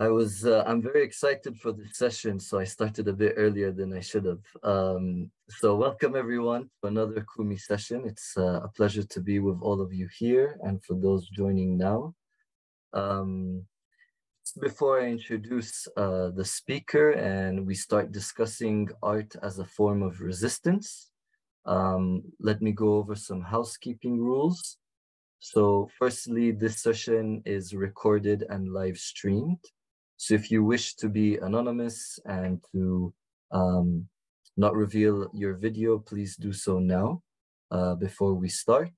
I was, uh, I'm very excited for this session, so I started a bit earlier than I should have. Um, so welcome everyone to another Kumi session. It's uh, a pleasure to be with all of you here and for those joining now. Um, before I introduce uh, the speaker and we start discussing art as a form of resistance, um, let me go over some housekeeping rules. So firstly, this session is recorded and live streamed. So if you wish to be anonymous and to um, not reveal your video, please do so now uh, before we start.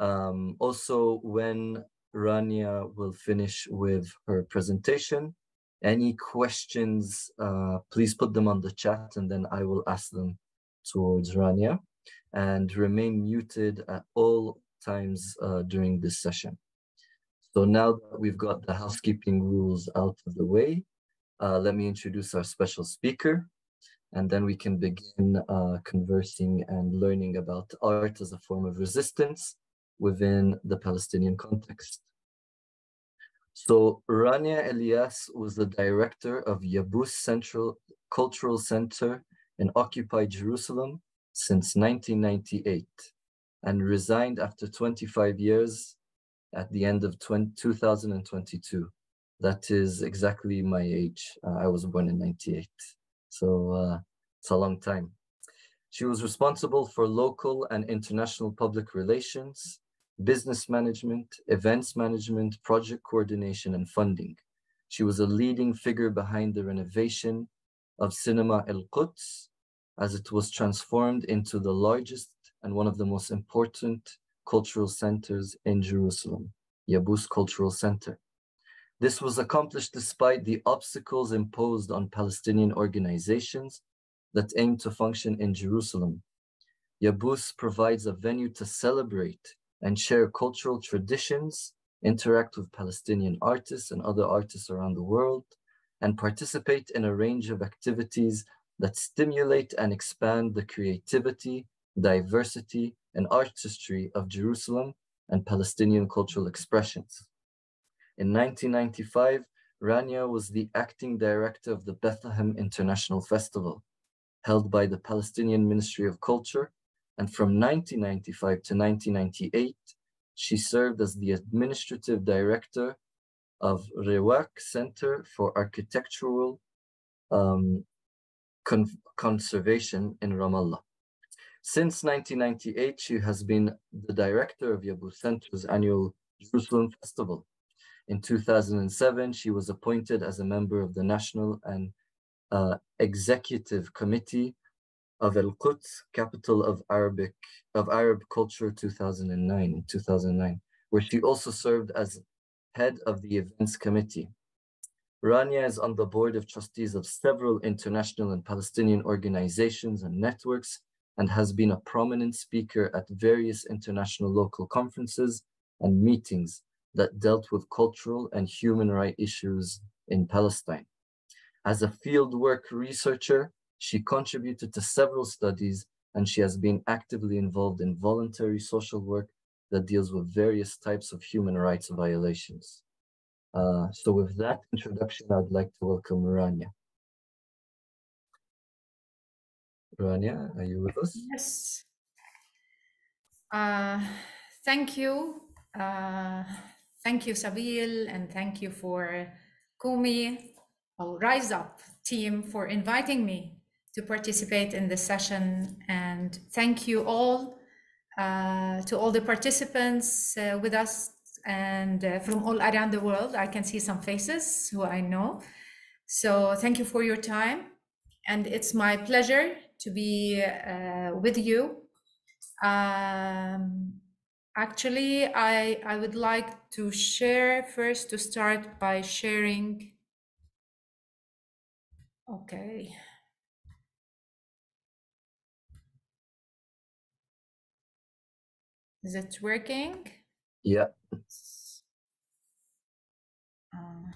Um, also, when Rania will finish with her presentation, any questions, uh, please put them on the chat and then I will ask them towards Rania and remain muted at all times uh, during this session. So now that we've got the housekeeping rules out of the way, uh, let me introduce our special speaker, and then we can begin uh, conversing and learning about art as a form of resistance within the Palestinian context. So Rania Elias was the director of Yabus Central Cultural Center in occupied Jerusalem since 1998 and resigned after 25 years at the end of 20, 2022. That is exactly my age. Uh, I was born in 98. So uh, it's a long time. She was responsible for local and international public relations, business management, events management, project coordination, and funding. She was a leading figure behind the renovation of Cinema El Quds as it was transformed into the largest and one of the most important cultural centers in Jerusalem, Yabus Cultural Center. This was accomplished despite the obstacles imposed on Palestinian organizations that aim to function in Jerusalem. Yabus provides a venue to celebrate and share cultural traditions, interact with Palestinian artists and other artists around the world, and participate in a range of activities that stimulate and expand the creativity, diversity, and artistry of Jerusalem and Palestinian cultural expressions. In 1995, Rania was the acting director of the Bethlehem International Festival, held by the Palestinian Ministry of Culture, and from 1995 to 1998, she served as the administrative director of Riwaq Center for Architectural um, Con Conservation in Ramallah. Since 1998, she has been the director of Yabus Center's annual Jerusalem Festival. In 2007, she was appointed as a member of the National and uh, Executive Committee of El Quds, capital of Arabic of Arab culture 2009, 2009, where she also served as head of the events committee. Rania is on the board of trustees of several international and Palestinian organizations and networks, and has been a prominent speaker at various international local conferences and meetings that dealt with cultural and human rights issues in Palestine. As a fieldwork researcher, she contributed to several studies and she has been actively involved in voluntary social work that deals with various types of human rights violations. Uh, so with that introduction, I'd like to welcome Rania. Rania, are you with us? Yes. Uh, thank you. Uh, thank you, Sabil, and thank you for Kumi, or Rise Up team for inviting me to participate in this session. And thank you all uh, to all the participants uh, with us and uh, from all around the world. I can see some faces who I know. So thank you for your time. And it's my pleasure to be uh, with you. Um, actually, I, I would like to share first to start by sharing. Okay. Is it working? Yeah. Uh,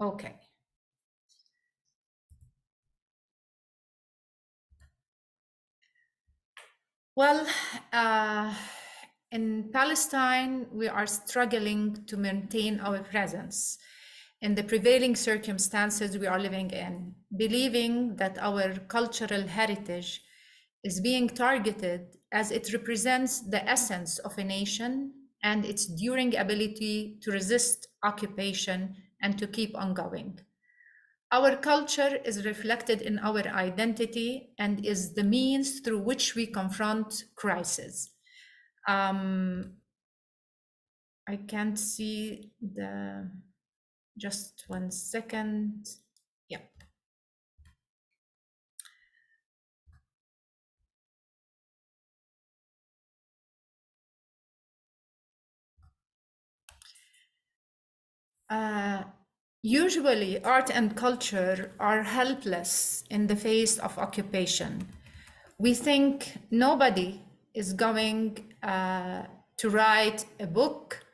okay. Well, uh, in Palestine, we are struggling to maintain our presence in the prevailing circumstances we are living in, believing that our cultural heritage is being targeted as it represents the essence of a nation and its enduring ability to resist occupation and to keep on going. Our culture is reflected in our identity and is the means through which we confront crisis. Um, I can't see the, just one second. Yeah. Uh, usually, art and culture are helpless in the face of occupation. We think nobody is going uh, to write a book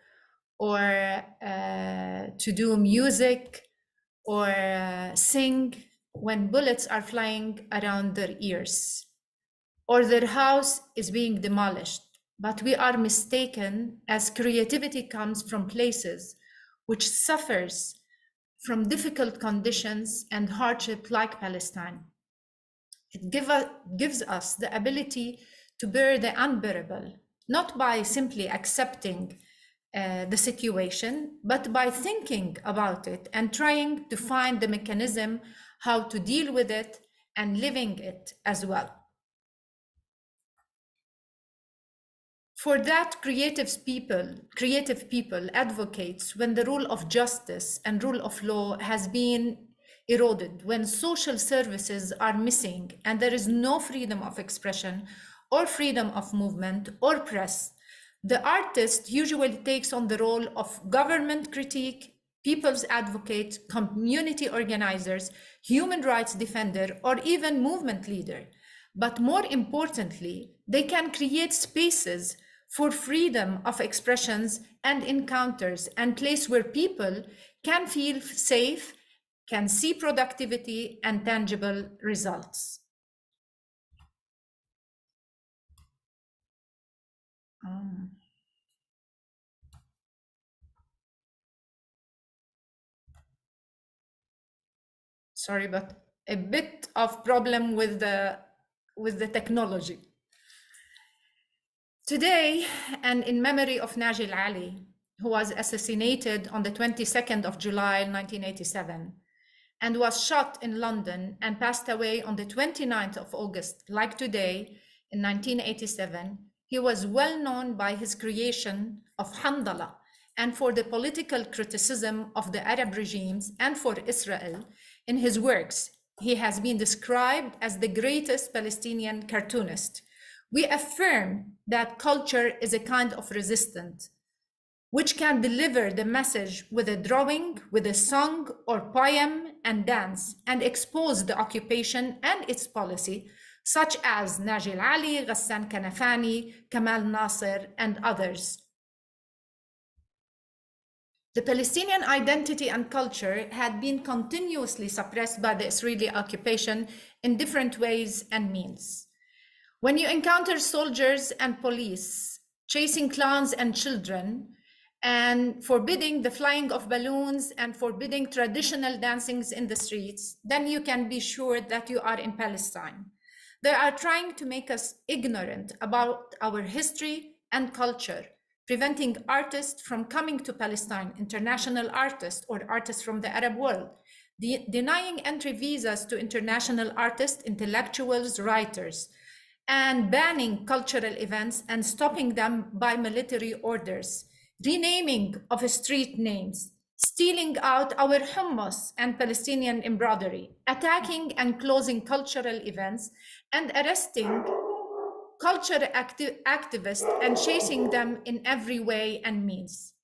or uh, to do music or uh, sing when bullets are flying around their ears or their house is being demolished. But we are mistaken as creativity comes from places which suffers from difficult conditions and hardship like Palestine. It give gives us the ability to bear the unbearable, not by simply accepting uh, the situation, but by thinking about it and trying to find the mechanism how to deal with it and living it as well. For that, creative people, creative people advocates when the rule of justice and rule of law has been eroded, when social services are missing and there is no freedom of expression or freedom of movement or press, the artist usually takes on the role of government critique, people's advocate, community organizers, human rights defender, or even movement leader. But more importantly, they can create spaces for freedom of expressions and encounters and place where people can feel safe, can see productivity and tangible results. Um, sorry, but a bit of problem with the with the technology. Today, and in memory of Naji Ali, who was assassinated on the 22nd of July 1987 and was shot in London and passed away on the 29th of August, like today in 1987, he was well known by his creation of Handala and for the political criticism of the Arab regimes and for Israel. In his works, he has been described as the greatest Palestinian cartoonist. We affirm that culture is a kind of resistance, which can deliver the message with a drawing, with a song or poem and dance, and expose the occupation and its policy such as Naji al-Ali, Ghassan Kanafani, Kamal Nasser, and others. The Palestinian identity and culture had been continuously suppressed by the Israeli occupation in different ways and means. When you encounter soldiers and police chasing clowns and children, and forbidding the flying of balloons and forbidding traditional dancings in the streets, then you can be sure that you are in Palestine. They are trying to make us ignorant about our history and culture, preventing artists from coming to Palestine, international artists or artists from the Arab world, de denying entry visas to international artists, intellectuals, writers, and banning cultural events and stopping them by military orders, renaming of street names, stealing out our hummus and Palestinian embroidery, attacking and closing cultural events, and arresting culture acti activists and chasing them in every way and means.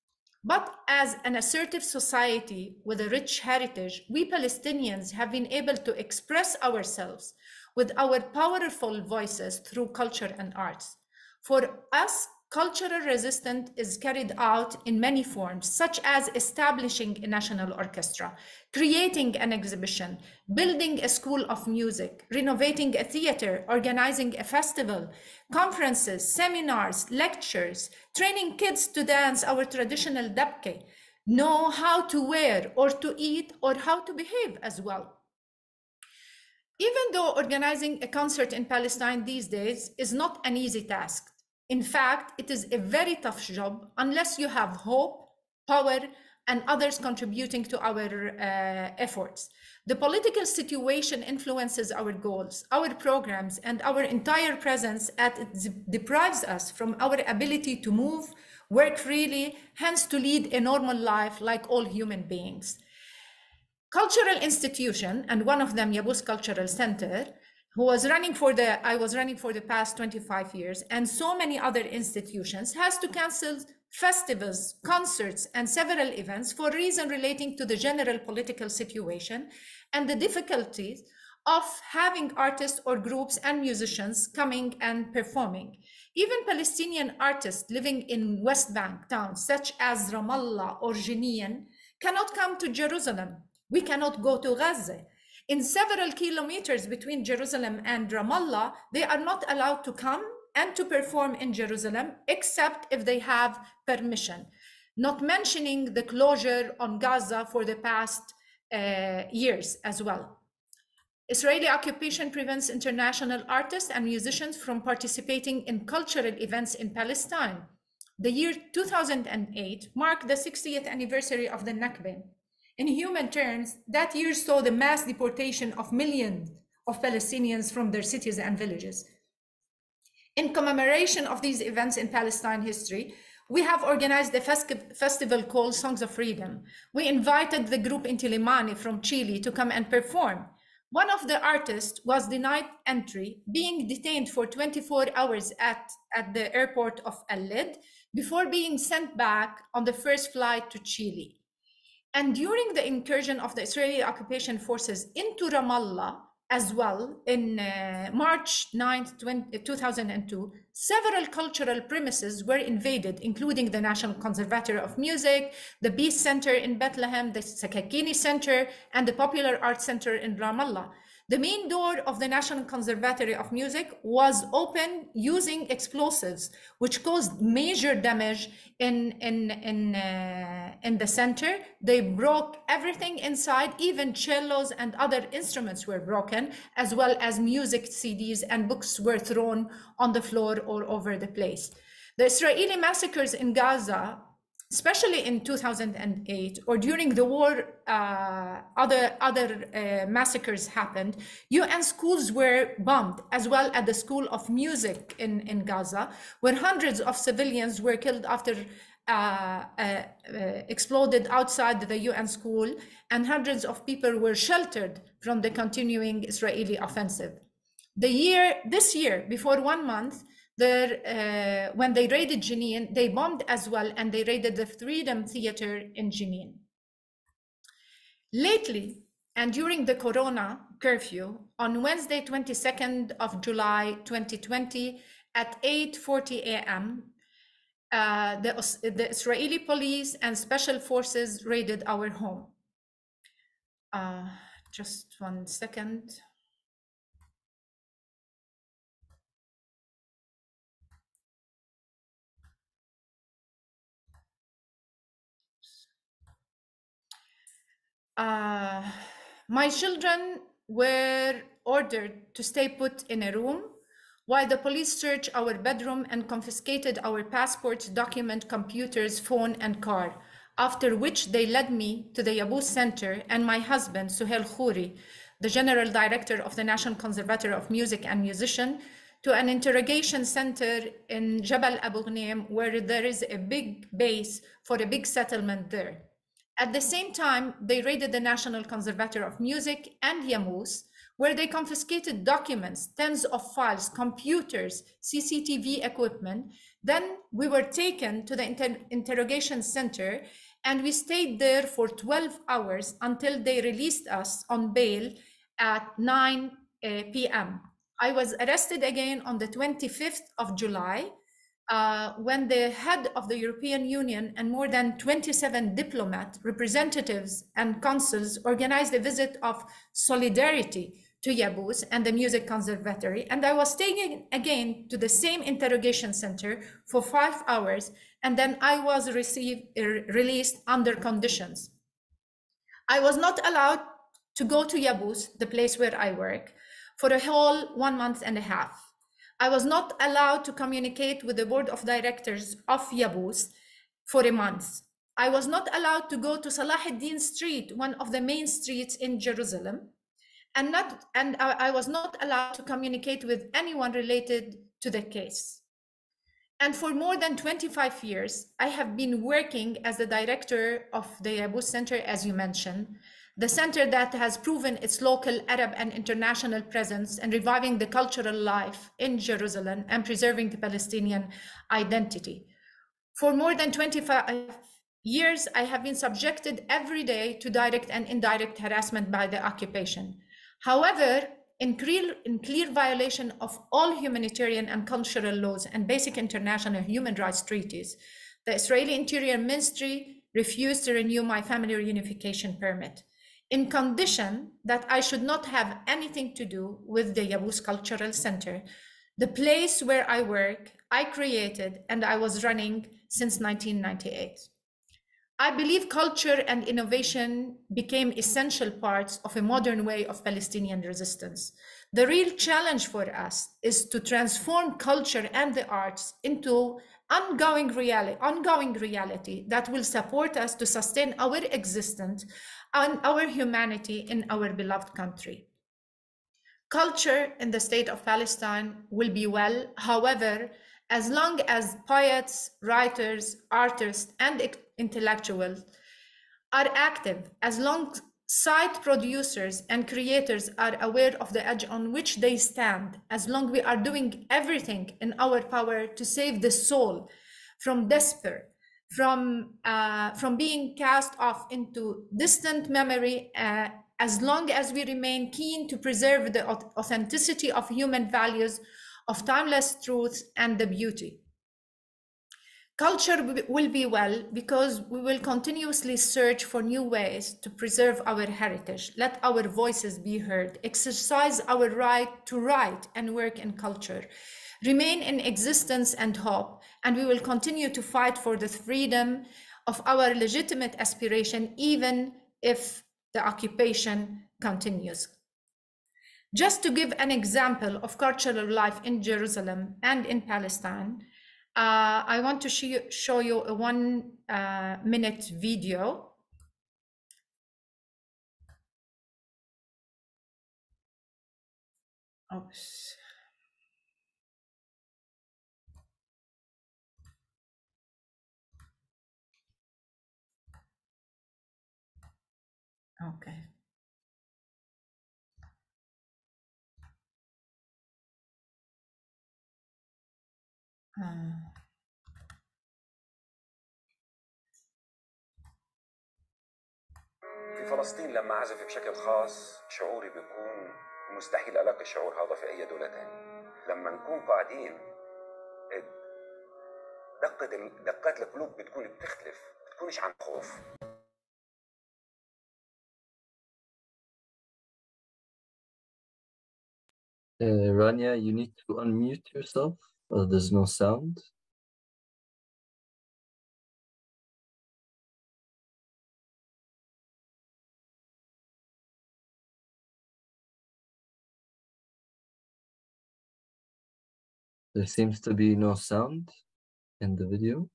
But as an assertive society with a rich heritage, we Palestinians have been able to express ourselves with our powerful voices through culture and arts. For us, cultural resistance is carried out in many forms, such as establishing a national orchestra, creating an exhibition, building a school of music, renovating a theater, organizing a festival, conferences, seminars, lectures, training kids to dance our traditional dabke, know how to wear or to eat or how to behave as well. Even though organizing a concert in Palestine these days is not an easy task, in fact, it is a very tough job unless you have hope, power, and others contributing to our uh, efforts. The political situation influences our goals, our programs, and our entire presence it deprives us from our ability to move, work freely, hence to lead a normal life like all human beings cultural institution, and one of them, Yabus Cultural Center, who was running for the, I was running for the past 25 years, and so many other institutions, has to cancel festivals, concerts, and several events for reason relating to the general political situation and the difficulties of having artists or groups and musicians coming and performing. Even Palestinian artists living in West Bank towns such as Ramallah or Jenin cannot come to Jerusalem we cannot go to Gaza. In several kilometers between Jerusalem and Ramallah, they are not allowed to come and to perform in Jerusalem except if they have permission. Not mentioning the closure on Gaza for the past uh, years as well. Israeli occupation prevents international artists and musicians from participating in cultural events in Palestine. The year 2008 marked the 60th anniversary of the Nakba, in human terms, that year saw the mass deportation of millions of Palestinians from their cities and villages. In commemoration of these events in Palestine history, we have organized a festival called Songs of Freedom. We invited the group Inti Illimani from Chile to come and perform. One of the artists was denied entry, being detained for 24 hours at, at the airport of Al before being sent back on the first flight to Chile. And during the incursion of the Israeli occupation forces into Ramallah as well in uh, March 9, 20, 2002, several cultural premises were invaded, including the National Conservatory of Music, the Peace Center in Bethlehem, the Sakakini Center, and the Popular Arts Center in Ramallah. The main door of the National Conservatory of Music was open using explosives, which caused major damage in, in, in, uh, in the center. They broke everything inside, even cellos and other instruments were broken, as well as music CDs and books were thrown on the floor all over the place. The Israeli massacres in Gaza especially in 2008 or during the war uh, other other uh, massacres happened un schools were bombed as well at the school of music in, in gaza where hundreds of civilians were killed after uh, uh, uh exploded outside the un school and hundreds of people were sheltered from the continuing israeli offensive. The year this year before one month uh, when they raided Jenin, they bombed as well, and they raided the Freedom Theater in Jenin. Lately, and during the Corona curfew, on Wednesday, 22nd of July, 2020, at 8.40 a.m., uh, the, the, Israeli police and special forces raided our home. Uh, just one second. Uh, my children were ordered to stay put in a room while the police searched our bedroom and confiscated our passports, document, computers, phone, and car. After which they led me to the Yabus Center and my husband, Suhail Khouri, the general director of the National Conservatory of Music and Musician, to an interrogation center in Jabal Abu Ghneim, where there is a big base for a big settlement there. At the same time, they raided the National Conservatory of Music and Yabus, where they confiscated documents, tens of files, computers, CCTV equipment. Then we were taken to the inter interrogation center and we stayed there for 12 hours until they released us on bail at 9 uh, p.m. I was arrested again on the 25th of July uh, when the head of the European Union and more than 27 diplomat representatives and consuls organized a visit of solidarity to Yabus and the Music Conservatory. And I was taken again to the same interrogation center for five hours. And then I was received, uh, released under conditions. I was not allowed to go to Yabus, the place where I work, for a whole one month and a half. I was not allowed to communicate with the board of directors of Yabus for a month. I was not allowed to go to Salah ad-Din Street, one of the main streets in Jerusalem, and not and I, I was not allowed to communicate with anyone related to the case. And for more than 25 years, I have been working as the director of the Yabus Center, as you mentioned, the center that has proven its local Arab and international presence and reviving the cultural life in Jerusalem and preserving the Palestinian identity. For more than 25 years, I have been subjected every day to direct and indirect harassment by the occupation. However, in clear, in clear violation of all humanitarian and cultural laws and basic international human rights treaties, the Israeli Interior Ministry refused to renew my family reunification permit in condition that I should not have anything to do with the Yabus Cultural Center, the place where I work, I created and I was running since 1998. I believe culture and innovation became essential parts of a modern way of Palestinian resistance. The real challenge for us is to transform culture and the arts into ongoing reality, ongoing reality that will support us to sustain our existence and our humanity in our beloved country. Culture in the state of Palestine will be well, however, as long as poets, writers, artists, and intellectuals are active, as long site producers and creators are aware of the edge on which they stand, as long we are doing everything in our power to save the soul from despair, from uh, from being cast off into distant memory uh, as long as we remain keen to preserve the authenticity of human values of timeless truth and the beauty. Culture will be well because we will continuously search for new ways to preserve our heritage. Let our voices be heard. Exercise our right to write and work in culture remain in existence and hope, and we will continue to fight for the freedom of our legitimate aspiration, even if the occupation continues. Just to give an example of cultural life in Jerusalem and in Palestine, uh, I want to show you a one uh, minute video. Oops. في فلسطين لما أعزف بشكل خاص شعوري بيكون مستحيل ألاقي الشعور هذا في أي دولة تانية لما نكون قاعدين دقة دقات القلوب بتكون بتختلف بتكونش عن خوف Uh, Rania, you need to unmute yourself. Uh, there's no sound. There seems to be no sound in the video.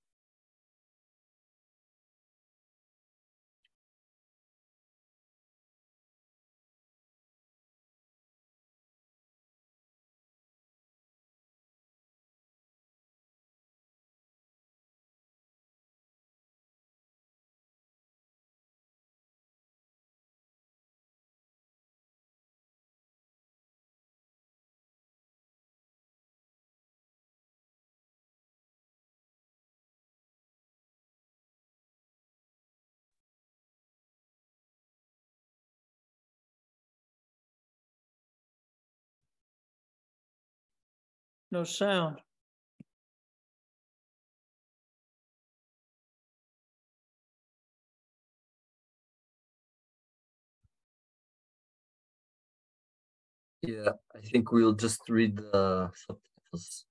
no sound. Yeah, I think we'll just read the subtitles.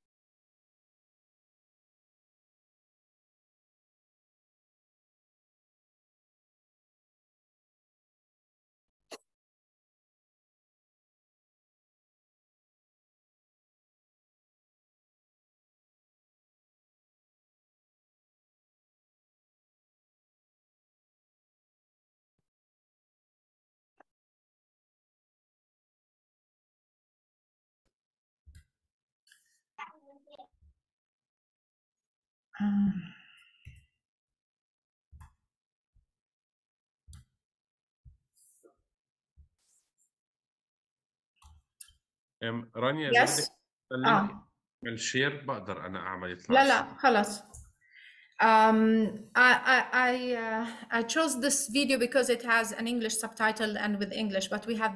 أم، رانيا إذا Yes. بدك تسلمي اه اعمل شير بقدر انا اعمل يطلع لا لا خلاص um, I, I, I, uh, I chose this video because it has an English subtitle and with English, but we have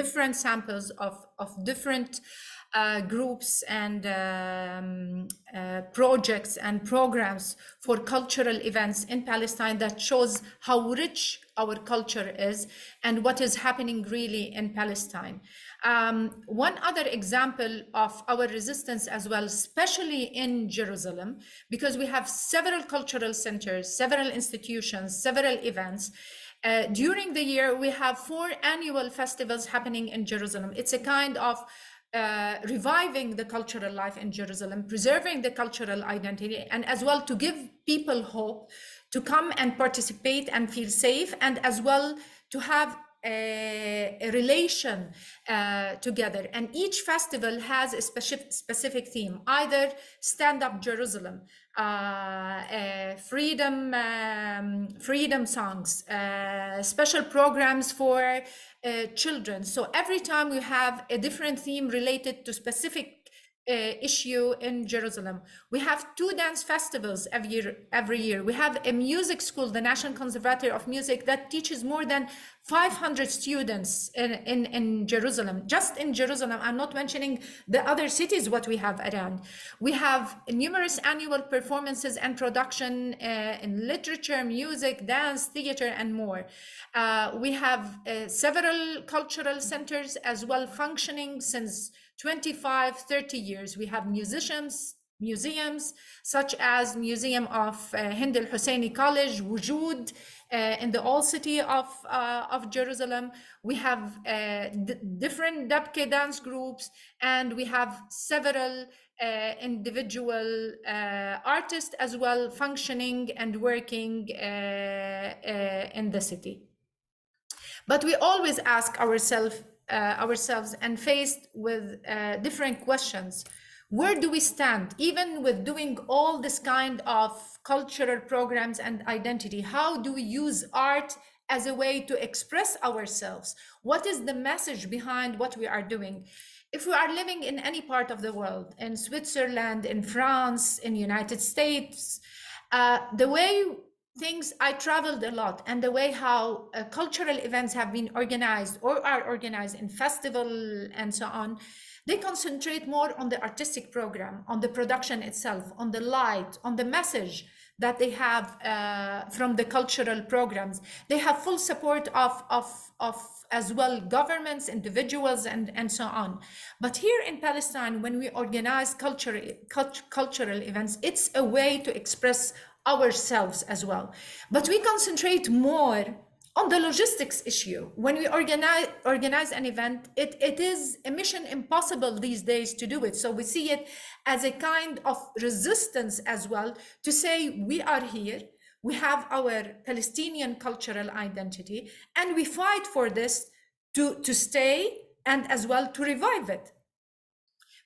different samples of, of different uh, groups and um, uh, projects and programs for cultural events in Palestine that shows how rich our culture is and what is happening really in Palestine. Um, one other example of our resistance as well, especially in Jerusalem, because we have several cultural centers, several institutions, several events. Uh, during the year, we have four annual festivals happening in Jerusalem. It's a kind of uh, reviving the cultural life in Jerusalem, preserving the cultural identity, and as well to give people hope to come and participate and feel safe, and as well to have a, a relation uh, together. And each festival has a specific, specific theme, either Stand Up Jerusalem, uh, uh, freedom, um, freedom songs, uh, special programs for Uh, children. So every time we have a different theme related to specific uh, issue in Jerusalem. We have two dance festivals every year. Every year, we have a music school, the National Conservatory of Music, that teaches more than 500 students in, in, in Jerusalem. Just in Jerusalem, I'm not mentioning the other cities what we have around. We have numerous annual performances and production uh, in literature, music, dance, theater, and more. Uh, we have uh, several cultural centers as well functioning since 25, 30 years. We have musicians, museums such as Museum of uh, Hind al Husseini College, Wujud, uh, in the old city of, uh, of Jerusalem. We have uh, different Dabke dance groups, and we have several uh, individual uh, artists as well functioning and working in the city. But we always ask ourselves ourselves and faced with uh, different questions. Where do we stand, even with doing all this kind of cultural programs and identity? How do we use art as a way to express ourselves? What is the message behind what we are doing? If we are living in any part of the world, in Switzerland, in France, in United States, uh, the way things i traveled a lot and the way how uh, cultural events have been organized or are organized in festival and so on they concentrate more on the artistic program on the production itself on the light on the message that they have uh, from the cultural programs. They have full support of of of as well governments individuals and and so on. But here in palestine when we organize cultural cult, cultural events it's a way to express ourselves as well. But we concentrate more on the logistics issue. When we organize organize an event, it, it is a mission impossible these days to do it. So we see it as a kind of resistance as well to say we are here, we have our Palestinian cultural identity, and we fight for this to, to stay and as well to revive it.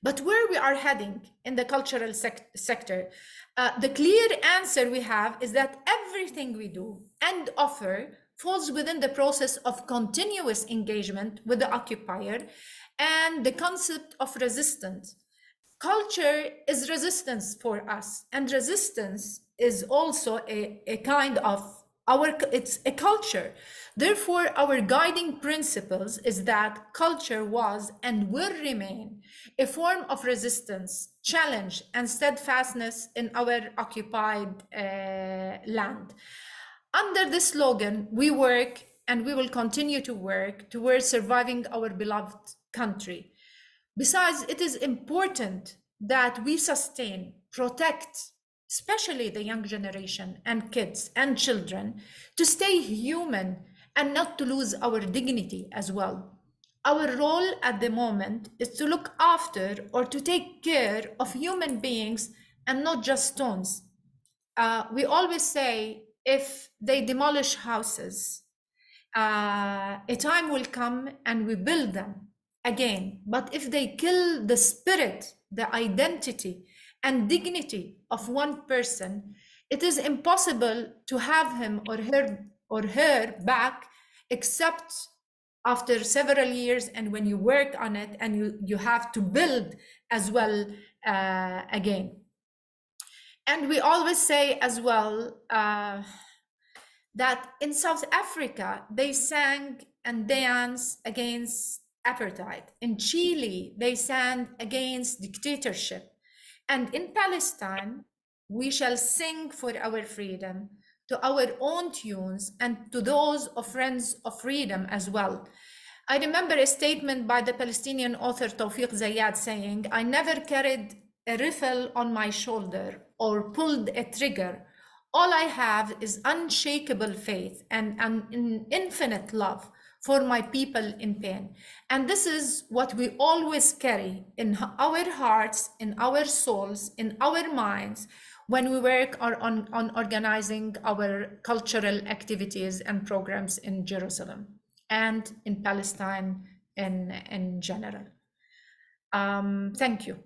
But where we are heading in the cultural sec- sector, uh, the clear answer we have is that everything we do and offer falls within the process of continuous engagement with the occupier and the concept of resistance. Culture is resistance for us, and resistance is also a, a kind of our it's a culture therefore our guiding principles is that culture was and will remain a form of resistance challenge and steadfastness in our occupied uh, land under this slogan we work and we will continue to work towards surviving our beloved country. Besides, it is important that we sustain, protect, especially the young generation and kids and children, to stay human and not to lose our dignity as well. Our role at the moment is to look after or to take care of human beings and not just stones. Uh, we always say if they demolish houses, uh, a time will come and we build them again. But if they kill the spirit, the identity, and dignity of one person, it is impossible to have him or her or her back except after several years and when you work on it and you, you have to build as well uh, again. And we always say as well uh, that in South Africa, they sang and danced against apartheid. In Chile, they sang against dictatorship. And in Palestine, we shall sing for our freedom to our own tunes and to those of Friends of Freedom as well. I remember a statement by the Palestinian author Tawfiq Zayyad saying, I never carried a rifle on my shoulder or pulled a trigger. All I have is unshakable faith and an infinite love for my people in pain. And this is what we always carry in our hearts, in our souls, in our minds when we work on, on organizing our cultural activities and programs in Jerusalem and in Palestine in, in general. Um, thank you.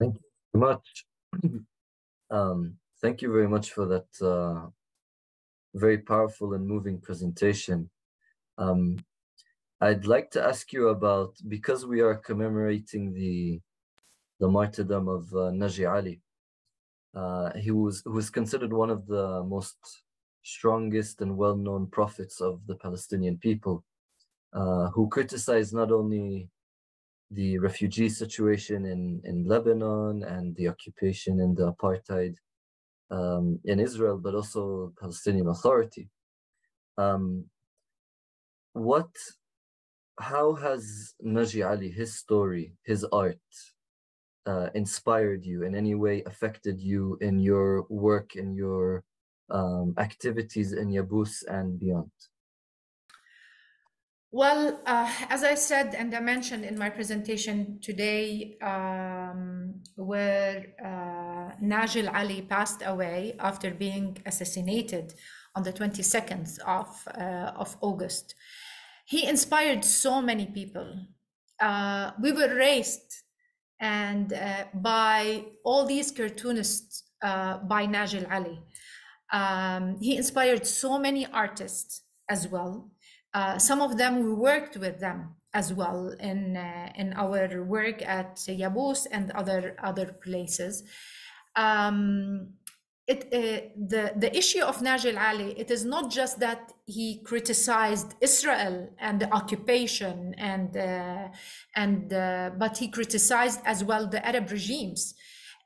Thank you very much. um, thank you very much for that uh, very powerful and moving presentation. Um, I'd like to ask you about, because we are commemorating the the martyrdom of uh, Naji Ali. Uh, he was who was considered one of the most strongest and well-known prophets of the Palestinian people, uh, who criticized not only the refugee situation in, in Lebanon and the occupation and the apartheid um, in Israel, but also Palestinian Authority. Um, what, how has Naji Ali, his story, his art, uh, inspired you in any way affected you in your work in your um, activities in Yabus and beyond well uh, as i said and i mentioned in my presentation today um, where uh, Naji al-Ali passed away after being assassinated on the 22nd of, uh, of august he inspired so many people uh, we were raised and uh, by all these cartoonists uh, by Naji al-Ali. Um, he inspired so many artists as well. Uh, some of them we worked with them as well in uh, in our work at Yabus and other other places. Um, it, uh, the the issue of Naji al-Ali, it is not just that he criticized Israel and the occupation and uh, and uh, but he criticized as well the Arab regimes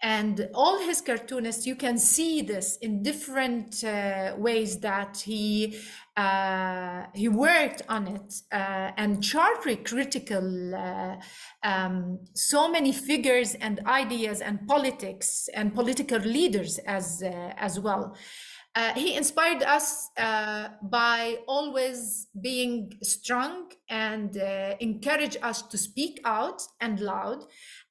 and all his cartoonists you can see this in different uh, ways that he uh, he worked on it uh, and sharply critical uh, um, so many figures and ideas and politics and political leaders as uh, as well. Uh, he inspired us by always being strong and encourage us to speak out and loud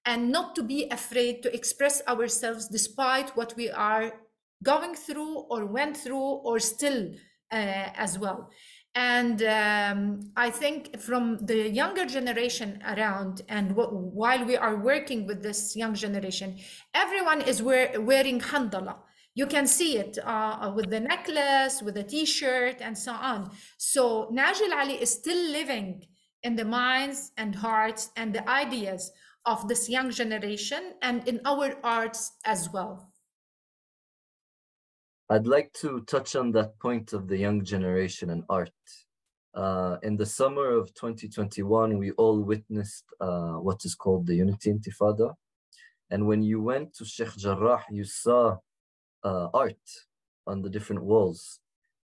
and not to be afraid to express ourselves despite what we are going through or went through or still uh, as well. And um, i think from the younger generation around and while we are working with this young generation everyone is wear wearing handala. You can see it uh, with the necklace with the t-shirt and so on. So Naji al-Ali is still living in the minds and hearts and the ideas of this young generation and in our arts as well. I'd like to touch on that point of the young generation and art. Uh, in the summer of 2021, we all witnessed uh, what is called the Unity Intifada. And when you went to Sheikh Jarrah, you saw uh, art on the different walls.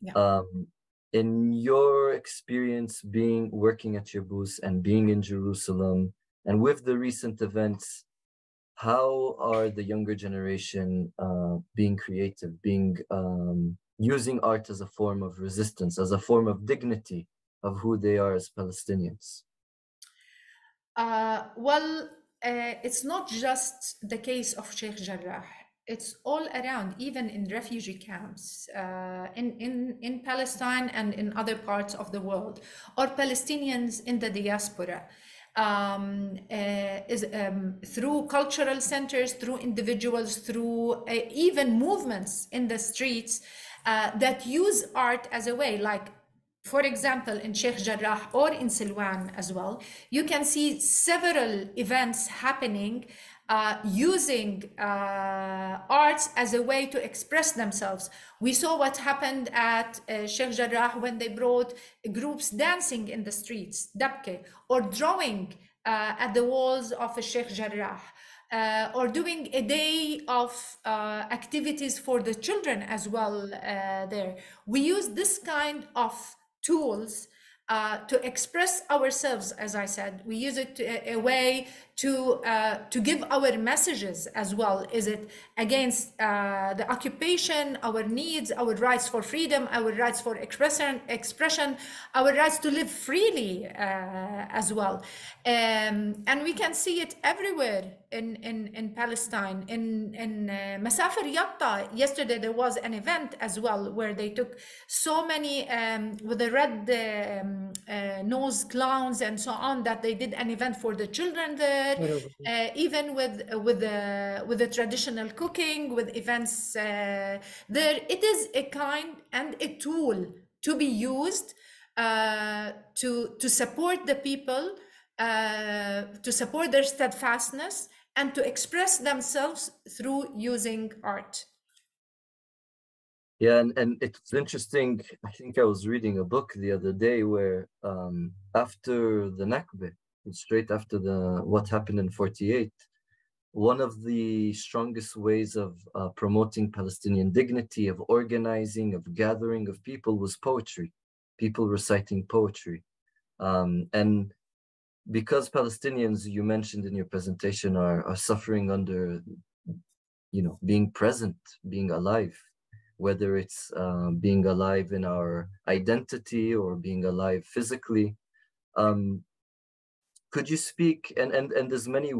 Yeah. Um, in your experience being working at Yabus and being in Jerusalem and with the recent events, how are the younger generation uh, being creative, being um, using art as a form of resistance, as a form of dignity of who they are as Palestinians? Uh, well, uh, it's not just the case of Sheikh Jarrah. It's all around, even in refugee camps uh, in, in, in Palestine and in other parts of the world, or Palestinians in the diaspora. Um, uh, is um, through cultural centers, through individuals, through uh, even movements in the streets uh, that use art as a way, like for example, in Sheikh Jarrah or in Silwan as well, you can see several events happening uh, using uh, arts as a way to express themselves. We saw what happened at uh, Sheikh Jarrah when they brought groups dancing in the streets, dabke, or drawing uh, at the walls of Sheikh Jarrah. Uh, or doing a day of uh, activities for the children as well there. We use this kind of tools uh, to express ourselves, as I said. We use it to, a, a way to uh, to give our messages as well. Is it against uh, the occupation, our needs, our rights for freedom, our rights for expression, expression, our rights to live freely uh, as well, um, and we can see it everywhere in in, in Palestine. In in uh, Masafer Yatta, yesterday there was an event as well where they took so many um, with the red um, uh, nose clowns and so on that they did an event for the children there uh, even with with the with the traditional cooking, with events uh, there. It is a kind and a tool to be used uh, to to support the people, uh, to support their steadfastness, and to express themselves through using art. Yeah, and, and it's interesting. I think I was reading a book the other day where um, after the Nakba, straight after the what happened in 48 one of the strongest ways of uh, promoting palestinian dignity of organizing of gathering of people was poetry people reciting poetry. Um, and because palestinians you mentioned in your presentation are, are suffering under you know being present being alive whether it's uh, being alive in our identity or being alive physically um, could you speak and and and there's many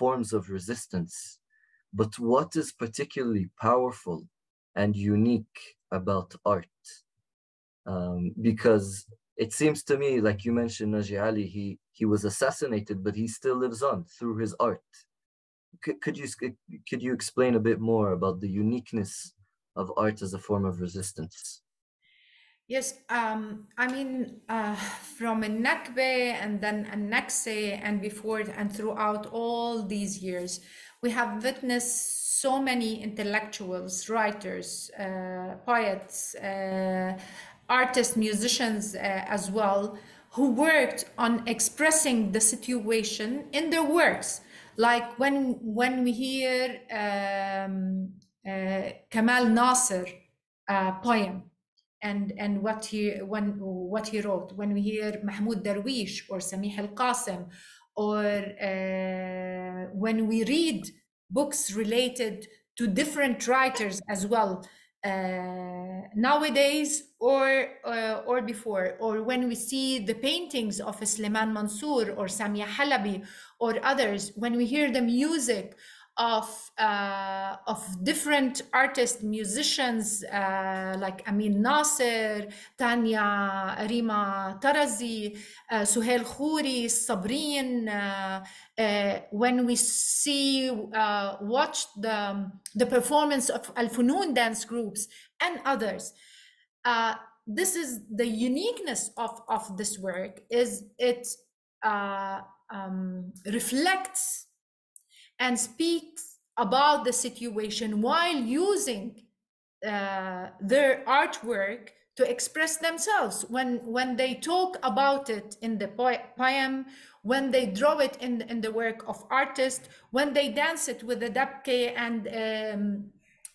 forms of resistance but what is particularly powerful and unique about art? Um, because it seems to me like you mentioned Naji Ali he he was assassinated but he still lives on through his art. Could, could you could you explain a bit more about the uniqueness of art as a form of resistance Yes, um, I mean, uh, from Nakbe and then a Nakse and before and throughout all these years, we have witnessed so many intellectuals, writers, uh, poets, uh, artists, musicians uh, as well, who worked on expressing the situation in their works. Like when when we hear um, uh, Kamal Nasser poem, and and what he when what he wrote. When we hear Mahmoud Darwish or Samih Al Qasim or uh, when we read books related to different writers as well uh, nowadays or uh, or before or when we see the paintings of Sleiman Mansour or Samia Halabi or others when we hear the music of uh, of different artists, musicians uh, like Amin Nasser, Tanya Rima Tarazi, uh, Suhail Khoury, Sabreen. Uh, uh, when we see uh, watch the the performance of Al Funun dance groups and others. this is the uniqueness of, of this work is it um, reflects and speaks about the situation while using uh, their artwork to express themselves. When when they talk about it in the poem when they draw it in, in the work of artists when they dance it with the dabke and um,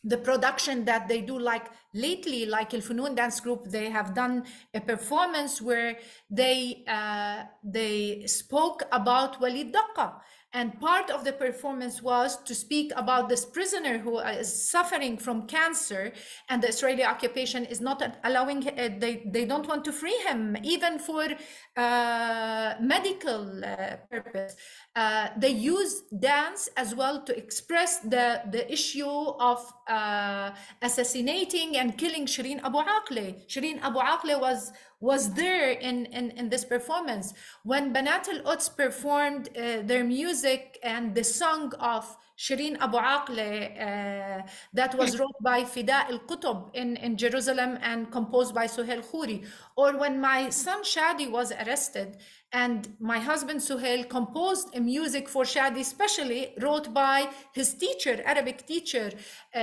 the production that they do like lately like El Funun dance group they have done a performance where they uh, they spoke about Walid Daqqa and part of the performance was to speak about this prisoner who is suffering from cancer, and the Israeli occupation is not allowing, uh, they, they don't want to free him, even for uh, medical uh, purpose. Uh, they use dance as well to express the, the issue of uh, assassinating and killing Shireen Abu Akleh. Shireen Abu Akleh was was there in, in, in this performance. When Banat al Quds performed uh, their music and the song of Shireen Abu Akleh uh, that was wrote by Fida al Qutb in, in Jerusalem and composed by Suhail Khoury. Or when my son Shadi was arrested and my husband Suhail composed a music for Shadi, specially wrote by his teacher, Arabic teacher uh,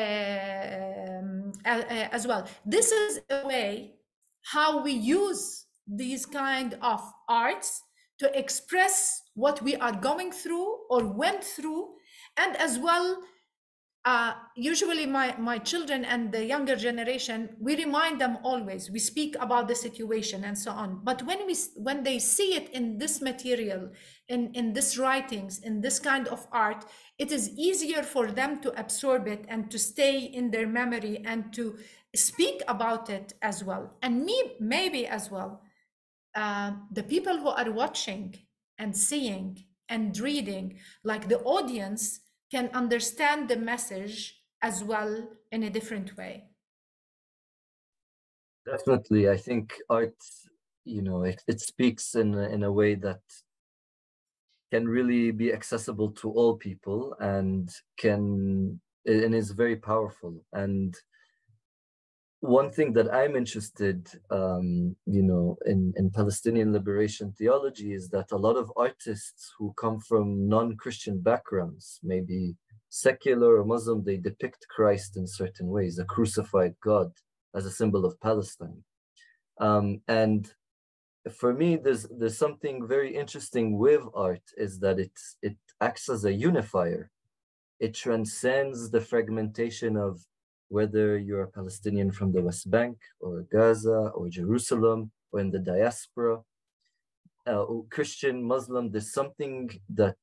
um, as well. This is a way how we use these kind of arts to express what we are going through or went through and as well uh, usually my, my children and the younger generation we remind them always we speak about the situation and so on. But when we when they see it in this material in in this writings in this kind of art it is easier for them to absorb it and to stay in their memory and to speak about it as well. And me maybe as well uh, the people who are watching and seeing and reading like the audience can understand the message as well in a different way. Definitely. I think art you know it, it speaks in in a way that can really be accessible to all people and can and is very powerful. And one thing that I'm interested, um, you know, in, in Palestinian liberation theology is that a lot of artists who come from non-Christian backgrounds, maybe secular or Muslim, they depict Christ in certain ways, a crucified God as a symbol of Palestine. Um, and for me, there's there's something very interesting with art is that it it acts as a unifier. It transcends the fragmentation of whether you're a Palestinian from the West Bank or Gaza or Jerusalem or in the diaspora, uh, Christian, Muslim, there's something that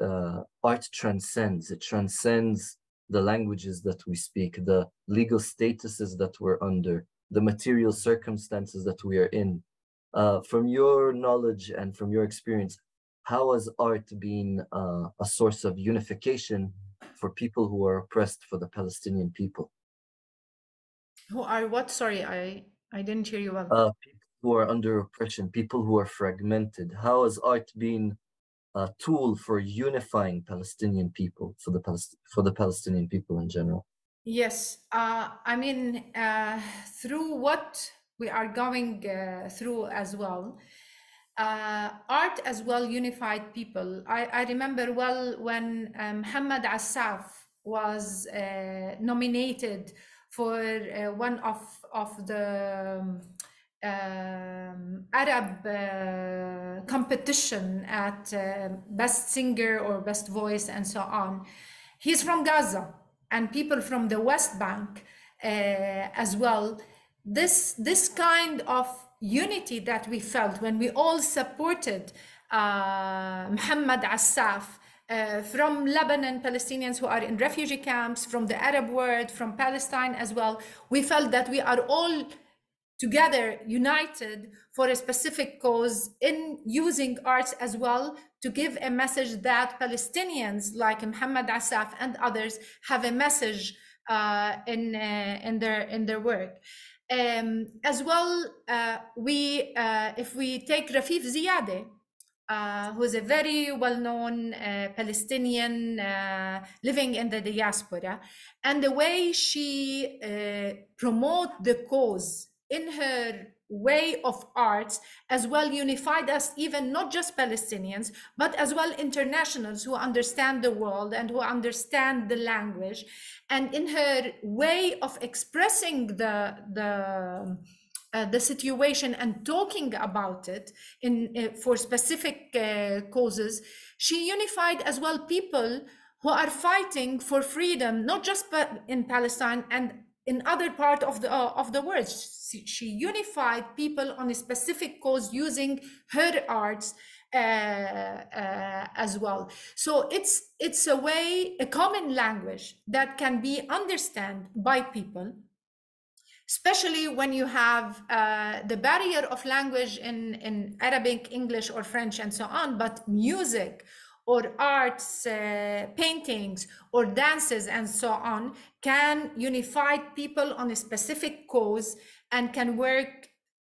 uh, art transcends. It transcends the languages that we speak, the legal statuses that we're under, the material circumstances that we are in. Uh, from your knowledge and from your experience, how has art been uh, a source of unification for people who are oppressed for the Palestinian people. Who are what? Sorry, I I didn't hear you well. Uh, people who are under oppression, people who are fragmented. How has art been a tool for unifying Palestinian people for the Palest- for the Palestinian people in general? Yes, uh, I mean uh, through what we are going uh, through as well uh, art as well unified people. I, I remember well when um, Muhammad Assaf was uh, nominated for uh, one of, of the um, um Arab uh, competition at uh, best singer or best voice and so on. He's from Gaza and people from the West Bank uh, as well. This, this kind of unity that we felt when we all supported uh, Muhammad Assaf uh, from Lebanon, Palestinians who are in refugee camps, from the Arab world, from Palestine as well. We felt that we are all together, united for a specific cause in using arts as well to give a message that Palestinians like Muhammad Assaf and others have a message uh, in, uh, in, their, in their work. Um, as well, uh, we uh, if we take Rafeef Ziadah, uh, who's a very well-known uh, Palestinian uh, living in the diaspora, and the way she uh, promote the cause in her way of arts as well unified us even not just palestinians but as well internationals who understand the world and who understand the language. And in her way of expressing the the uh, the situation and talking about it in uh, for specific uh, causes she unified as well people who are fighting for freedom, not just in Palestine and in other part of the uh, of the world. She, unified people on a specific cause using her arts uh, uh, as well. So it's it's a way, a common language that can be understood by people especially when you have uh, the barrier of language in, in Arabic, English, or French, and so on, but music or arts, uh, paintings, or dances, and so on, can unify people on a specific cause and can work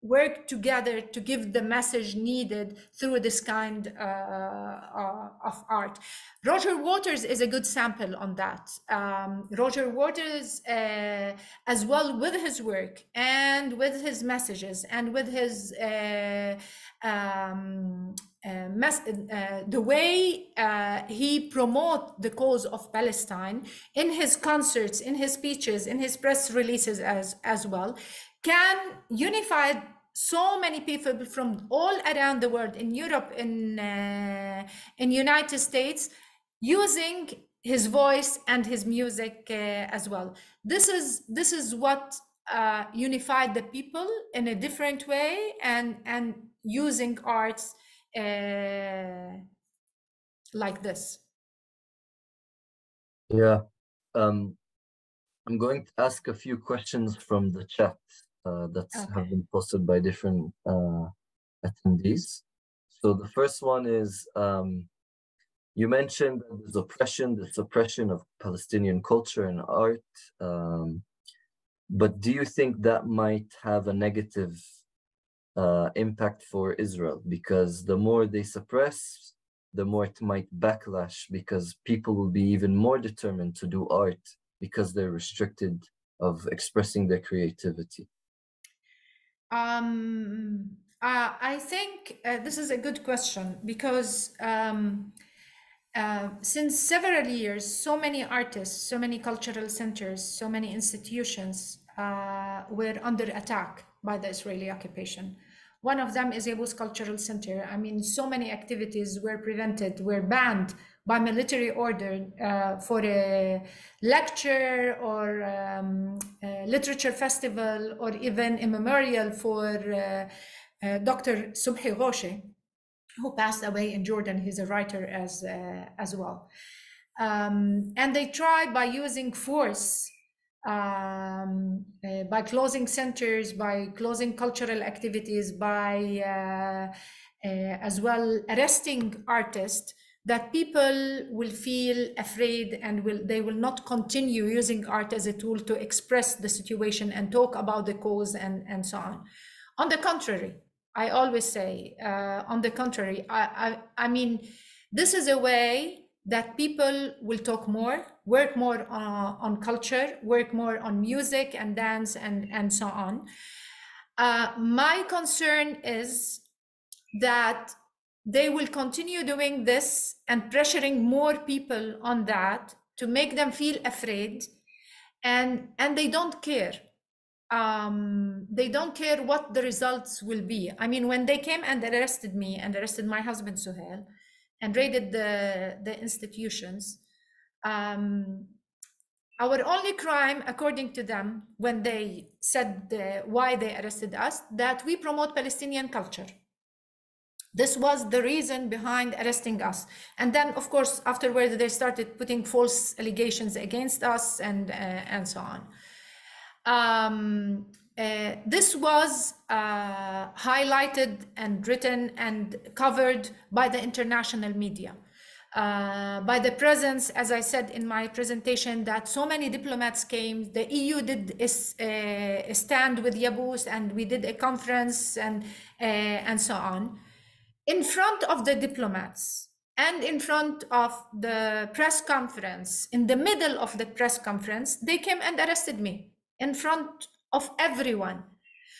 work together to give the message needed through this kind uh, uh, of art. Roger Waters is a good sample on that. Um, Roger Waters, uh, as well with his work and with his messages and with his uh, um, uh, uh, the way he promote the cause of Palestine in his concerts, in his speeches, in his press releases as, as well, can unify so many people from all around the world in Europe, in uh, in United States, using his voice and his music uh, as well. This is this is what uh, unified the people in a different way and and using arts uh, like this. Yeah, um, I'm going to ask a few questions from the chat uh, that okay. have been posted by different uh, attendees. So the first one is um, you mentioned there's oppression, the suppression of Palestinian culture and art. Um, but do you think that might have a negative uh, impact for Israel? Because the more they suppress, the more it might backlash because people will be even more determined to do art because they're restricted of expressing their creativity. Um, uh, I think uh, this is a good question because um, uh, since several years, so many artists, so many cultural centers, so many institutions uh, were under attack by the Israeli occupation. One of them is Yabus Cultural Center. I mean, so many activities were prevented, were banned by military order uh, for a lecture or um, a literature festival or even a memorial for uh, uh, Dr. Subhi Ghosheh, who passed away in Jordan. He's a writer as, uh, as well. Um, and they tried by using force um, uh, by closing centers, by closing cultural activities, by uh, uh, as well arresting artists that people will feel afraid and will they will not continue using art as a tool to express the situation and talk about the cause and and so on. On the contrary i always say uh, on the contrary I, I i mean this is a way that people will talk more work more uh, on culture work more on music and dance and and so on. Uh, my concern is that they will continue doing this and pressuring more people on that to make them feel afraid and and they don't care. Um, they don't care what the results will be. I mean when they came and arrested me and arrested my husband suhail and raided the the institutions um, our only crime according to them when they said the, why they arrested us that we promote palestinian culture this was the reason behind arresting us. And then, of course, afterwards, they started putting false allegations against us and, uh, and so on. Um, uh, this was uh, highlighted and written and covered by the international media. Uh, by the presence, as I said in my presentation, that so many diplomats came. The EU did a, uh, stand with Yabus, and we did a conference, and uh, and so on in front of the diplomats and in front of the press conference, in the middle of the press conference, they came and arrested me in front of everyone.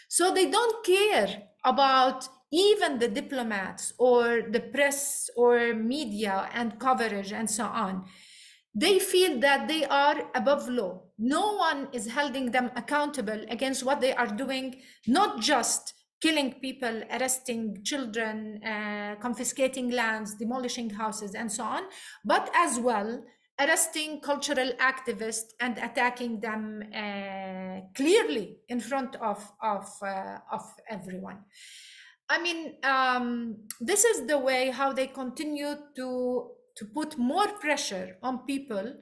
So they don't care about even the diplomats or the press or media and coverage and so on. They feel that they are above law. No one is holding them accountable against what they are doing, not just killing people, arresting children, uh, confiscating lands, demolishing houses, and so on, but as well arresting cultural activists and attacking them uh, clearly in front of of uh, of everyone. I mean, um, this is the way how they continue to to put more pressure on people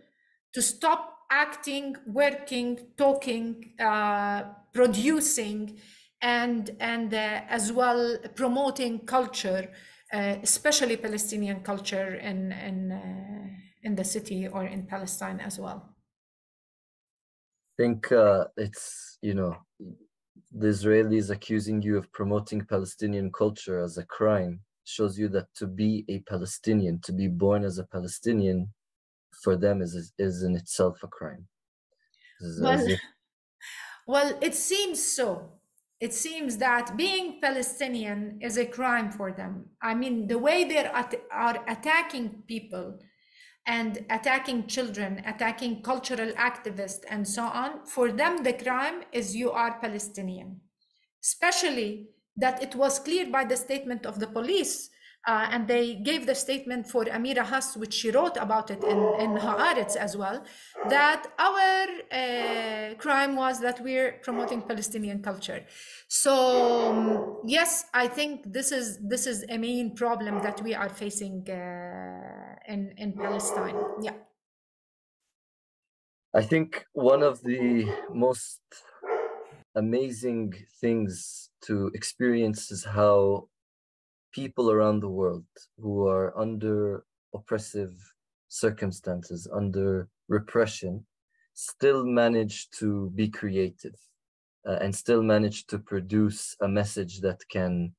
to stop acting, working, talking, uh, producing, and and uh, as well promoting culture, uh, especially Palestinian culture in in uh, in the city or in Palestine as well. I think uh, it's you know the Israelis accusing you of promoting Palestinian culture as a crime shows you that to be a Palestinian, to be born as a Palestinian, for them is is in itself a crime. Well, if... well, it seems so. It seems that being Palestinian is a crime for them. I mean, the way they are, are attacking people and attacking children, attacking cultural activists, and so on, for them, the crime is you are Palestinian. Especially that it was clear by the statement of the police uh, and they gave the statement for Amira Hass, which she wrote about it in, in Haaretz as well, that our uh, crime was that we're promoting Palestinian culture. So um, yes, I think this is this is a main problem that we are facing uh, in in Palestine. Yeah. I think one of the most amazing things to experience is how people around the world who are under oppressive circumstances, under repression, still manage to be creative uh, and still manage to produce a message that can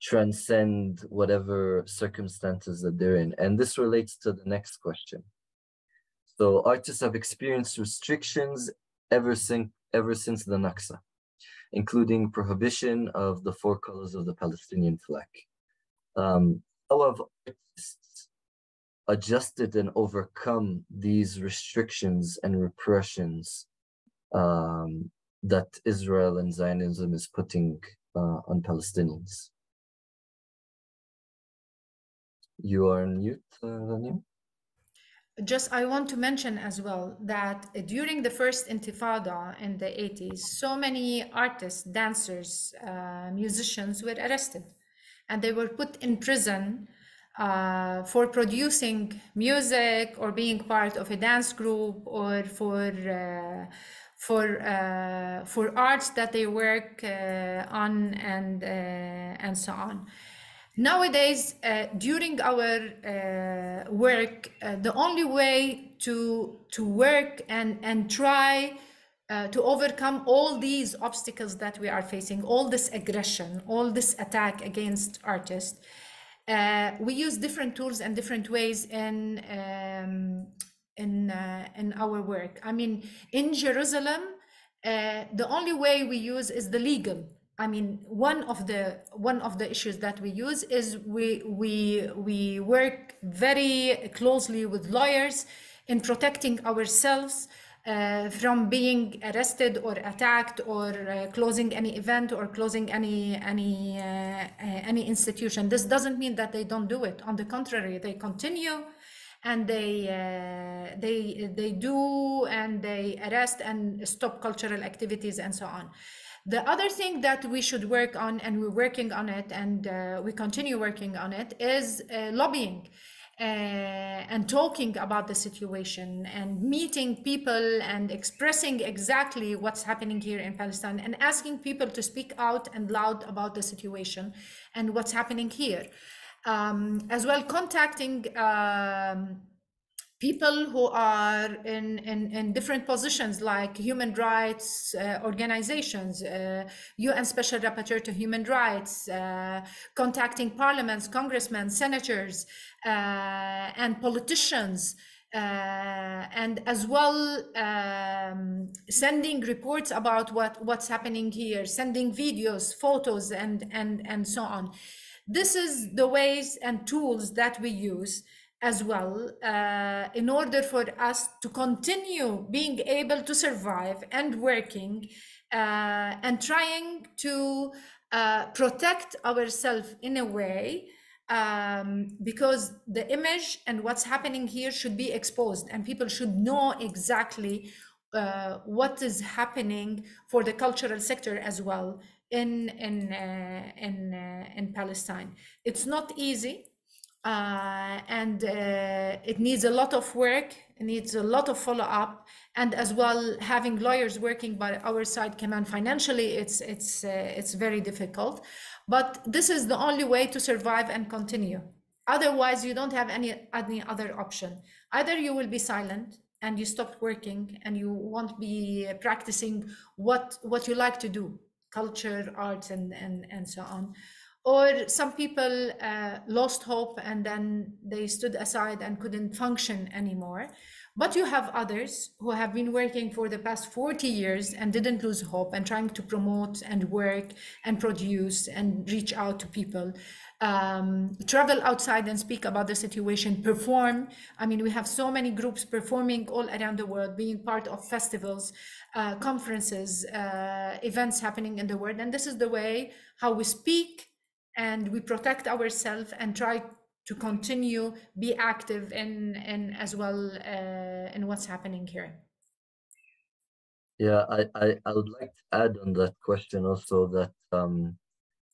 transcend whatever circumstances that they're in. And this relates to the next question. So artists have experienced restrictions ever since ever since the Naksa, including prohibition of the four colors of the Palestinian flag. Um, how have artists adjusted and overcome these restrictions and repressions um, that Israel and Zionism is putting uh, on Palestinians? You are on mute, uh, just I want to mention as well that during the first Intifada in the 80s, so many artists, dancers, uh, musicians were arrested and they were put in prison uh, for producing music or being part of a dance group or for uh, for uh, for arts that they work uh, on and uh, and so on. Nowadays, uh, during our work, the only way to to work and and try uh, to overcome all these obstacles that we are facing, all this aggression, all this attack against artists. Uh, we use different tools and different ways in um, in uh, in our work. I mean, in Jerusalem, uh, the only way we use is the legal. I mean, one of the one of the issues that we use is we we we work very closely with lawyers in protecting ourselves uh, from being arrested or attacked or uh, closing any event or closing any any uh, uh, any institution. This doesn't mean that they don't do it. On the contrary they continue and they uh, they they do and they arrest and stop cultural activities and so on. The other thing that we should work on and we're working on it and uh, we continue working on it is lobbying uh, and talking about the situation and meeting people and expressing exactly what's happening here in Palestine and asking people to speak out and loud about the situation and what's happening here. Um, as well, contacting um, people who are in, in, in different positions like human rights uh, organizations, uh, UN Special Rapporteur to Human Rights, uh, contacting parliaments, congressmen, senators, uh, and politicians. Uh, and as well um, sending reports about what what's happening here sending videos photos and and and so on this is the ways and tools that we use as well uh, in order for us to continue being able to survive and working uh, and trying to uh, protect ourselves in a way um, because the image and what's happening here should be exposed and people should know exactly uh, what is happening for the cultural sector as well in in uh, in uh, in Palestine. It's not easy, uh, and uh, it needs a lot of work. It needs a lot of follow up, and as well having lawyers working by our side. Command financially, it's it's uh, it's very difficult, but this is the only way to survive and continue. Otherwise, you don't have any any other option. Either you will be silent and you stop working and you won't be practicing what what you like to do culture arts and and, and so on or some people uh, lost hope and then they stood aside and couldn't function anymore but you have others who have been working for the past 40 years and didn't lose hope and trying to promote and work and produce and reach out to people um, travel outside and speak about the situation, perform. I mean, we have so many groups performing all around the world, being part of festivals, uh, conferences, uh, events happening in the world. And this is the way how we speak and we protect ourselves and try to continue be active in, in as well uh, in what's happening here. Yeah, I, I, I would like to add on that question also that um,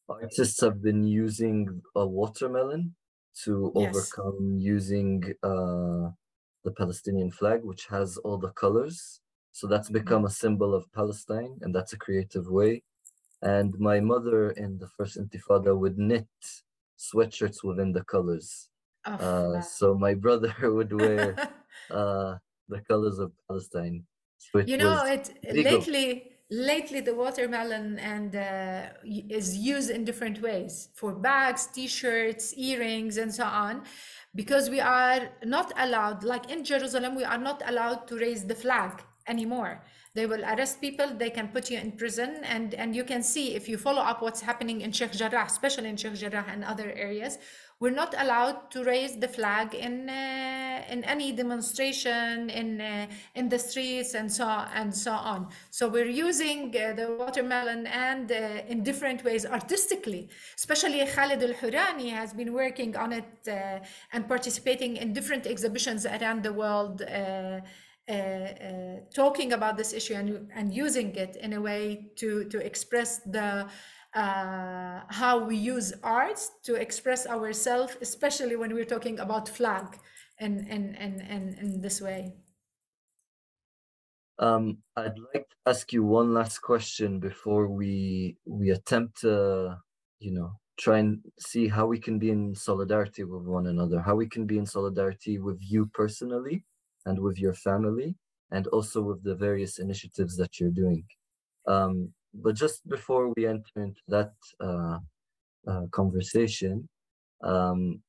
artists have been using a watermelon to Yes. overcome using uh, the Palestinian flag, which has all the colors. So that's become a symbol of Palestine, and that's a creative way. And my mother in the first Intifada would knit sweatshirts within the colors. Of, Uh, uh, so my brother would wear uh, the colors of Palestine. So you know it legal. lately lately the watermelon and uh, is used in different ways for bags t-shirts earrings and so on because we are not allowed like in jerusalem we are not allowed to raise the flag anymore. They will arrest people they can put you in prison and and you can see if you follow up what's happening in sheikh jarrah especially in sheikh jarrah and other areas we're not allowed to raise the flag in uh, in any demonstration in uh, in the streets and so and so on. So we're using uh, the watermelon and uh, in different ways artistically. Especially Khalid al-Hurani has been working on it uh, and participating in different exhibitions around the world uh, talking about this issue and, and using it in a way to to express the uh, how we use arts to express ourselves, especially when we're talking about flag and in, in, in, in this way. Um, I'd like to ask you one last question before we we attempt to, you know, try and see how we can be in solidarity with one another, how we can be in solidarity with you personally and with your family, and also with the various initiatives that you're doing. Um, but just before we enter into that uh, uh, conversation, um,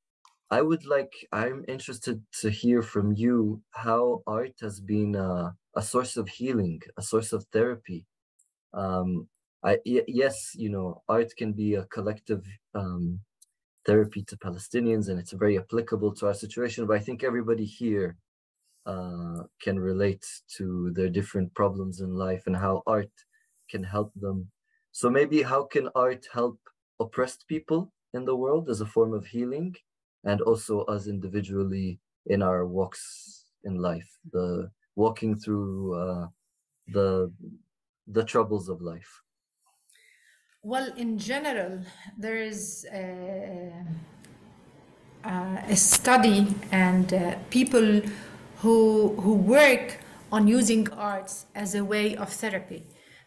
I would like, I'm interested to hear from you how art has been a, a source of healing, a source of therapy. Um, yes, you know, art can be a collective um, therapy to Palestinians and it's very applicable to our situation, but I think everybody here uh, can relate to their different problems in life and how art can help them. So maybe how can art help oppressed people in the world as a form of healing? and also us individually in our walks in life, the walking through uh, the the troubles of life. Well, in general, there is a, a study and uh, people who who work on using arts as a way of therapy,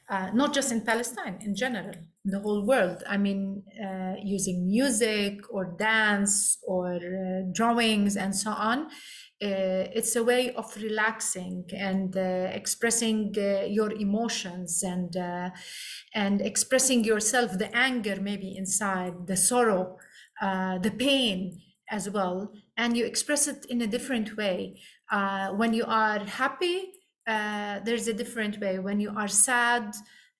uh, not just in Palestine, in general, in the whole world. I mean, uh, using music or dance or uh, drawings and so on. Uh, it's a way of relaxing and uh, expressing uh, your emotions and and expressing yourself, the anger maybe inside, the sorrow, the pain as well, and you express it in a different way. Uh, when you are happy, uh, there's a different way. When you are sad,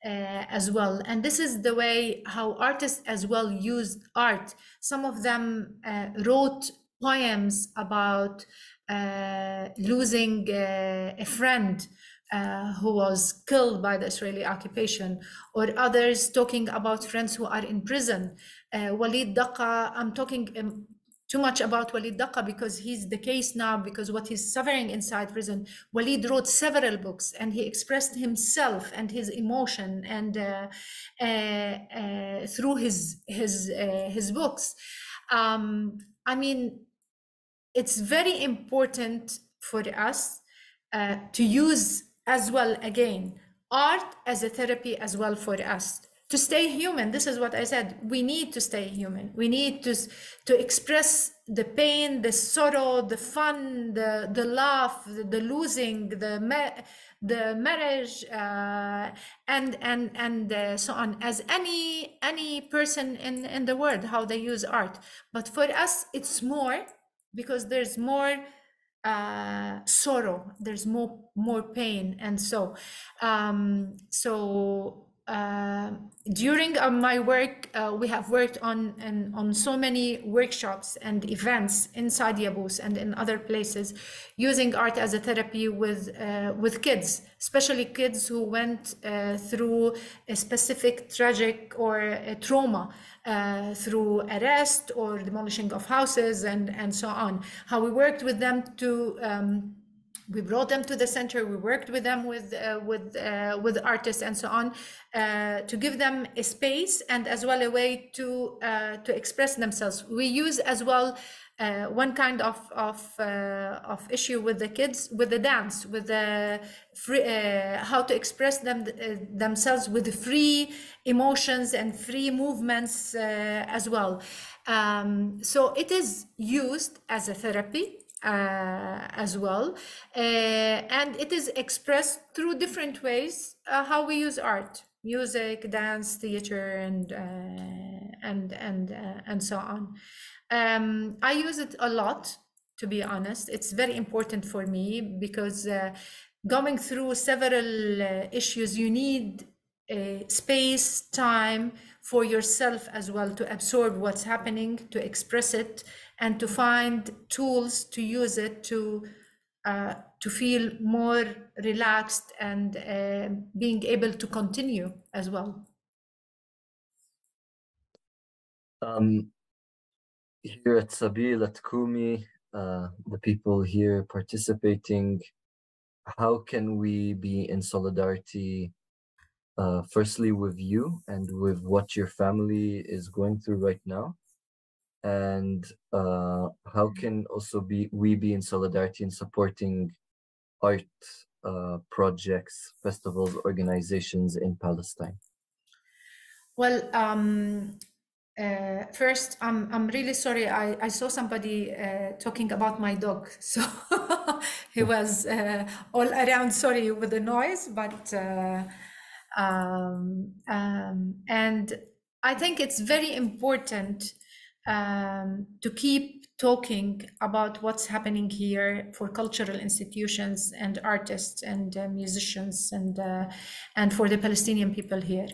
uh, as well. And this is the way how artists as well used art. Some of them uh, wrote poems about uh, losing uh, a friend uh, who was killed by the Israeli occupation, or others talking about friends who are in prison. uh, Walid Daqa. I'm talking um, too much about Walid Daqa because he's the case now because what he's suffering inside prison. Walid wrote several books and he expressed himself and his emotion and uh, uh, uh, through his his uh, his books. Um, I mean, it's very important for us uh, to use as well again art as a therapy as well for us to stay human this is what i said we need to stay human. We need to to express the pain the sorrow the fun the the laugh the, the losing the the marriage uh, and and and uh, so on. As any any person in in the world how they use art. But for us it's more because there's more uh, sorrow. There's more more pain. And so um, so uh, during uh, my work, uh, we have worked on, on, on so many workshops and events inside Yabus and in other places, using art as a therapy with uh, with kids, especially kids who went uh, through a specific tragic or a trauma. Uh, through arrest or demolishing of houses and, and so on. How we worked with them to um, we brought them to the center we worked with them with uh, with uh, with artists and so on uh, to give them a space and as well a way to uh, to express themselves. We use as well uh, one kind of of uh, of issue with the kids with the dance with the free how to express them themselves with free emotions and free movements as well. Um, so it is used as a therapy uh, as well. Uh, and it is expressed through different ways uh, how we use art, music, dance, theater, and and and and so on. Um, I use it a lot, to be honest. It's very important for me because going through several issues, you need space, time for yourself as well to absorb what's happening, to express it, and to find tools to use it to uh, to feel more relaxed and uh, being able to continue as well. Um, here at Sabeel, at Kumi, uh, the people here participating, how can we be in solidarity, uh, firstly with you and with what your family is going through right now? And uh, how can also be we be in solidarity in supporting art uh, projects, festivals, organizations in Palestine? Well, um, uh, first, I'm I'm really sorry. I, I saw somebody uh, talking about my dog, so he was uh, all around. Sorry with the noise, but uh, um, um, and I think it's very important um, to keep talking about what's happening here for cultural institutions and artists and uh, musicians and uh, and for the Palestinian people here.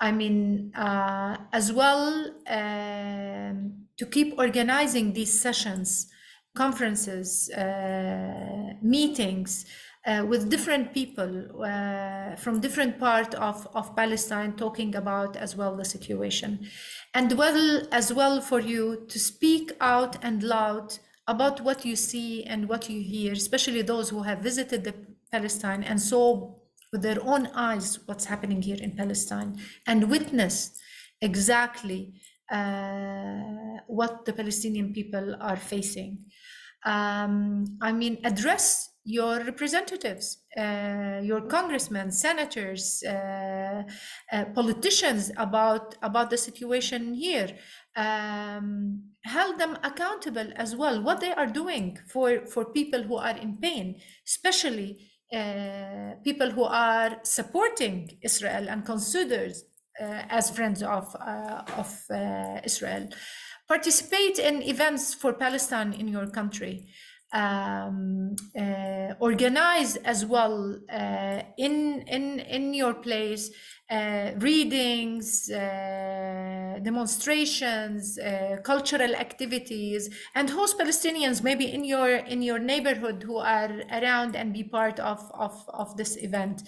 I mean, uh, as well um, to keep organizing these sessions, conferences, uh, meetings uh, with different people uh, from different part of, of Palestine talking about as well the situation. And well as well for you to speak out and loud about what you see and what you hear, especially those who have visited the Palestine and saw with their own eyes what's happening here in Palestine and witnessed exactly uh, what the Palestinian people are facing. Um, I mean, address your representatives, uh, your congressmen, senators, uh, uh, politicians about about the situation here. Um, held them accountable as well. What they are doing for for people who are in pain, especially uh, people who are supporting Israel and considered uh, as friends of uh, of Israel. Participate in events for Palestine in your country um, uh, organize as well uh, in in in your place uh, readings uh, demonstrations uh, cultural activities and host palestinians maybe in your in your neighborhood who are around and be part of of, of this event.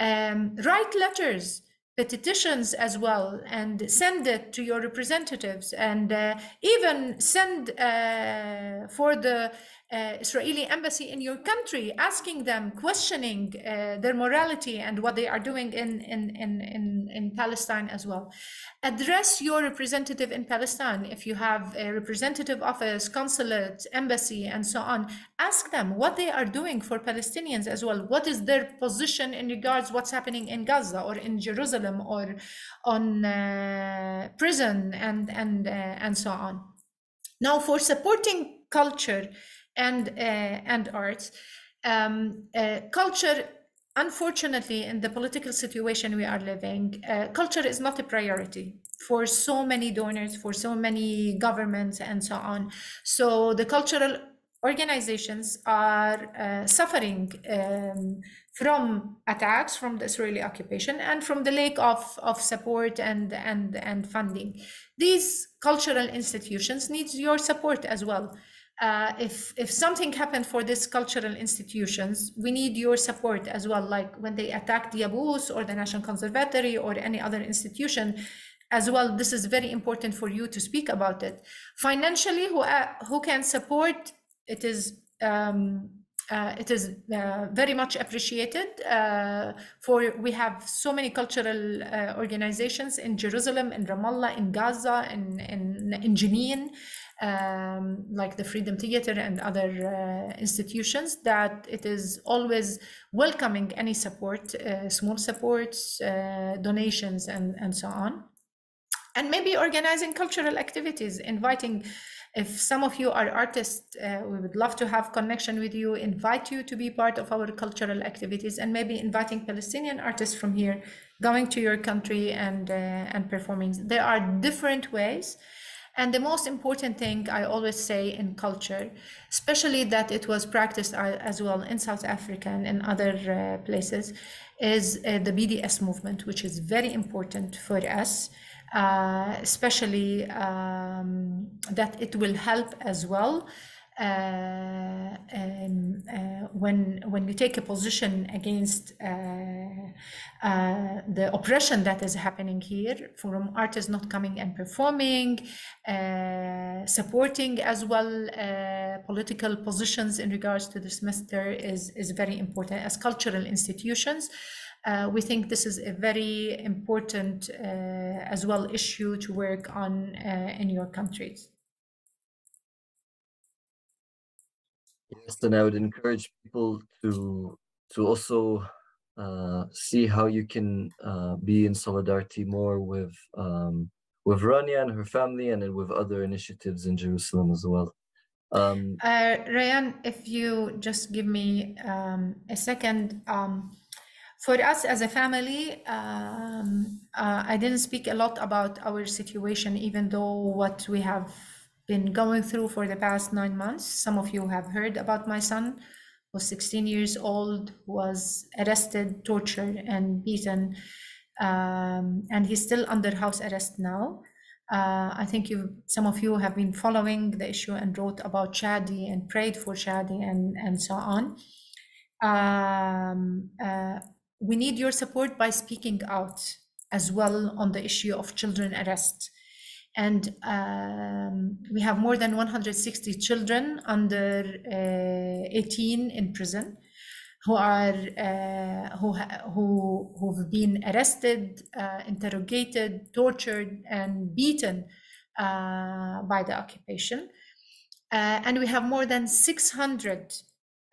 Um, write letters petitions as well and send it to your representatives. And uh, even send for the uh, Israeli embassy in your country, asking them, questioning uh, their morality and what they are doing in, in, in, in, in Palestine as well. Address your representative in Palestine. If you have a representative office, consulate, embassy, and so on, ask them what they are doing for Palestinians as well. What is their position in regards what's happening in Gaza or in Jerusalem or on uh, prison and, and, uh, and so on. Now, for supporting culture, and uh, and arts. Um, uh, culture, unfortunately, in the political situation we are living, uh, culture is not a priority for so many donors, for so many governments, and so on. So the cultural organizations are uh, suffering um, from attacks from the Israeli occupation and from the lack of, of support and, and, and funding. These cultural institutions need your support as well uh, if if something happened for these cultural institutions, we need your support as well. Like when they attack the Yabus or the National Conservatory or any other institution, as well. This is very important for you to speak about it. Financially, who uh, who can support it is. Um, uh, it is uh, very much appreciated uh, for we have so many cultural organizations in Jerusalem in Ramallah in Gaza in in, in Jenin um, like the Freedom Theater and other uh, institutions, that it is always welcoming any support, uh, small supports, uh, donations, and, and so on. And maybe organizing cultural activities, inviting if some of you are artists uh, we would love to have connection with you invite you to be part of our cultural activities and maybe inviting palestinian artists from here going to your country and uh, and performing there are different ways and the most important thing I always say in culture, especially that it was practiced as well in South Africa and in other uh, places, is uh, the BDS movement, which is very important for us. Uh, especially um, that it will help as well um, uh, when when you take a position against uh, uh, the oppression that is happening here from artists not coming and performing, uh, supporting as well political positions in regards to this matter is is very important as cultural institutions. Uh, we think this is a very important uh, as well issue to work on uh, in your countries. Yes, and I would encourage people to to also uh, see how you can uh, be in solidarity more with um, with Rania and her family, and with other initiatives in Jerusalem as well. Um, uh, Ryan, if you just give me um, a second. Um, for us as a family, um, uh, I didn't speak a lot about our situation, even though what we have been going through for the past nine months. Some of you have heard about my son, was 16 years old, was arrested, tortured, and beaten, um, and he's still under house arrest now. Uh, I think you, some of you have been following the issue and wrote about Shadi and prayed for Shadi and, and so on. Um, uh, we need your support by speaking out as well on the issue of children arrest and um, we have more than 160 children under uh, 18 in prison who are uh, who who who've been arrested, uh, interrogated, tortured, and beaten uh, by the occupation, uh, and we have more than 600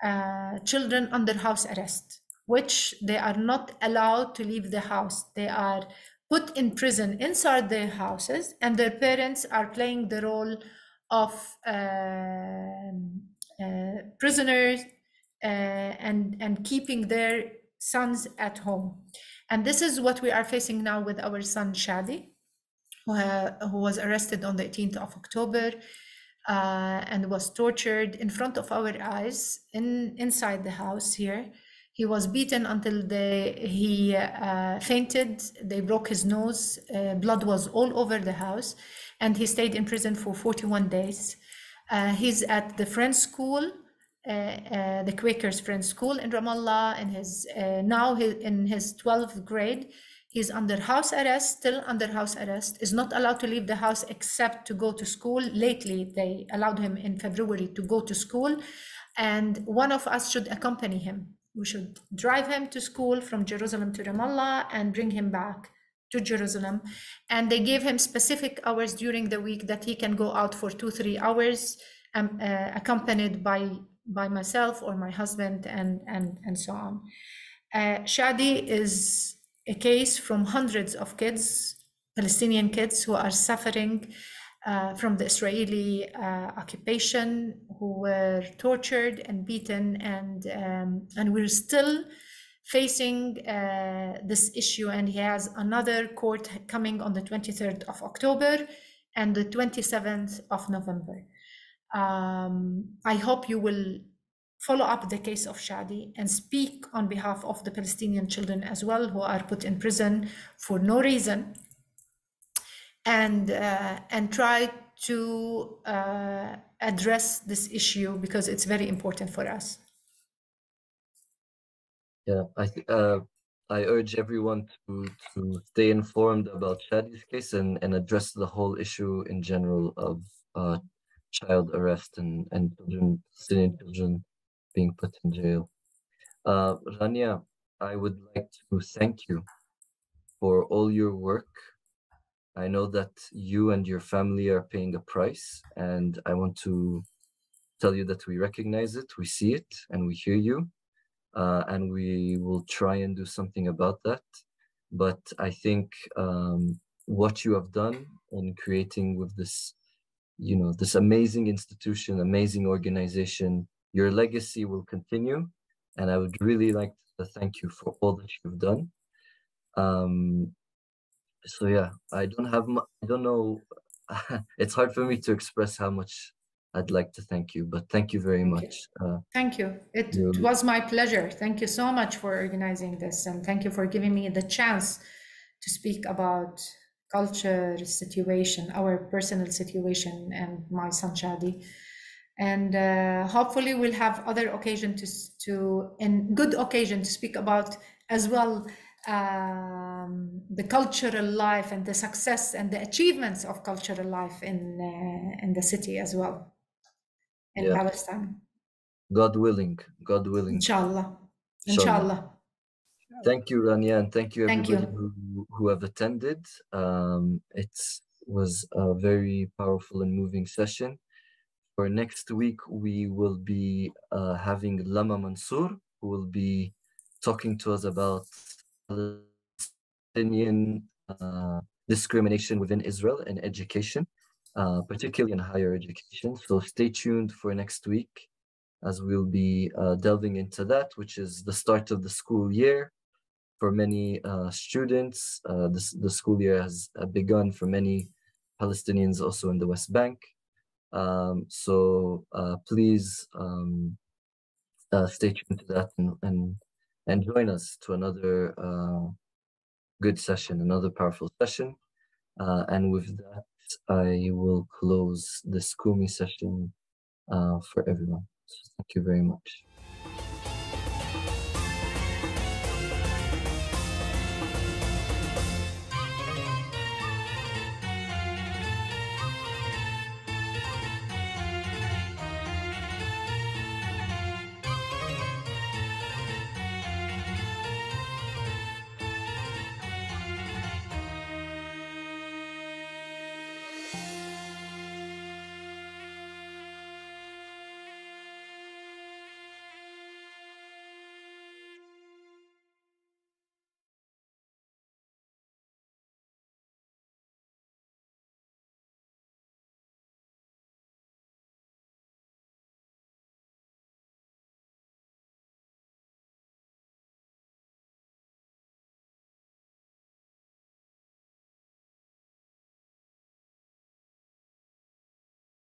uh, children under house arrest, which they are not allowed to leave the house. They are put in prison inside their houses, and their parents are playing the role of uh, uh, prisoners uh, and, and keeping their sons at home. And this is what we are facing now with our son Shadi, who, who was arrested on the 18th of October. Uh, and was tortured in front of our eyes in inside the house here he was beaten until he uh, fainted. They broke his nose. Uh, blood was all over the house. And he stayed in prison for 41 days. Uh, he's at the Friends School, uh, uh, the Quakers Friends School in Ramallah. In his, uh, now he, in his 12th grade, He's under house arrest, still under house arrest, is not allowed to leave the house except to go to school. Lately, they allowed him in February to go to school, and one of us should accompany him. We should drive him to school from Jerusalem to Ramallah and bring him back to Jerusalem. And they gave him specific hours during the week that he can go out for two, three hours, um, uh, accompanied by by myself or my husband, and and and so on. Uh, Shadi is a case from hundreds of kids, Palestinian kids who are suffering uh, from the Israeli uh, occupation, who were tortured and beaten, and um, and we're still facing uh, this issue. And he has another court coming on the 23rd of October and the 27th of November. Um, I hope you will follow up the case of Shadi and speak on behalf of the Palestinian children as well who are put in prison for no reason and uh, and try to uh, address this issue because it's very important for us. Yeah, I uh, I urge everyone to to stay informed about Shadi's case and and address the whole issue in general of uh, child arrest and and children, Palestinian children being put in jail. Uh, Rania, I would like to thank you for all your work. I know that you and your family are paying a price, and I want to tell you that we recognize it, we see it, and we hear you, uh, and we will try and do something about that. But I think um, what you have done in creating with this, you know, this amazing institution, amazing organization, your legacy will continue. And I would really like to thank you for all that you've done. Um, so yeah, I don't have, I don't know. it's hard for me to express how much I'd like to thank you, but thank you very thank much. You. Uh, thank you. It, it was my pleasure. Thank you so much for organizing this, and thank you for giving me the chance to speak about culture situation, our personal situation, and my son Shadi and uh, hopefully we'll have other occasion to to and good occasion to speak about as well um, the cultural life and the success and the achievements of cultural life in uh, in the city as well in yeah. Palestine. God willing, God willing. Inshallah. Inshallah. Thank you, Rania, and thank you everybody thank you. Who, who have attended. Um, it was a very powerful and moving session. For next week, we will be uh, having Lama Mansour, who will be talking to us about Palestinian uh, discrimination within Israel in education, uh, particularly in higher education. So stay tuned for next week as we'll be uh, delving into that, which is the start of the school year for many uh, students. Uh, this, the school year has uh, begun for many Palestinians also in the West Bank. Um, so please um, stay tuned to that and, and, and join us to another uh, good session, another powerful session. Uh, and with that, I will close this Kumi session uh, for everyone. So thank you very much.